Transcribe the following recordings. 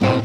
Bye.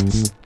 Thanks.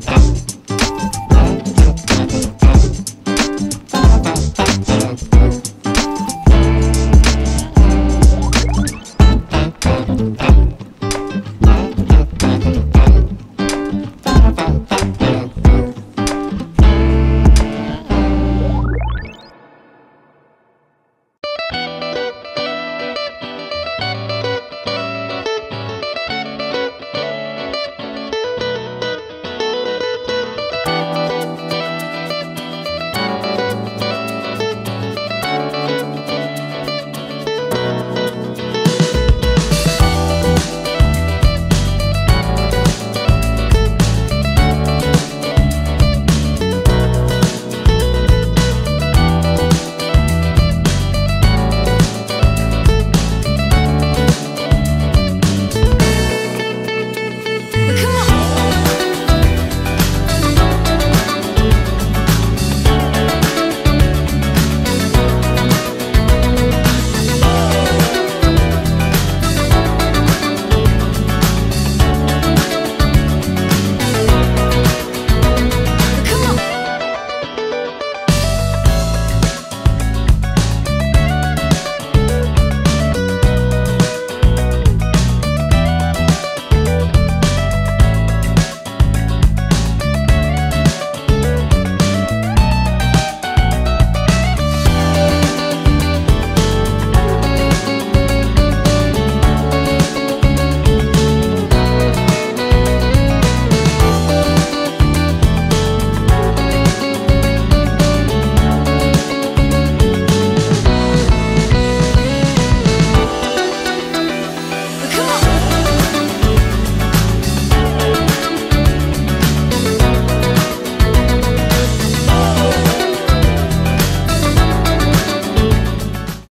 That's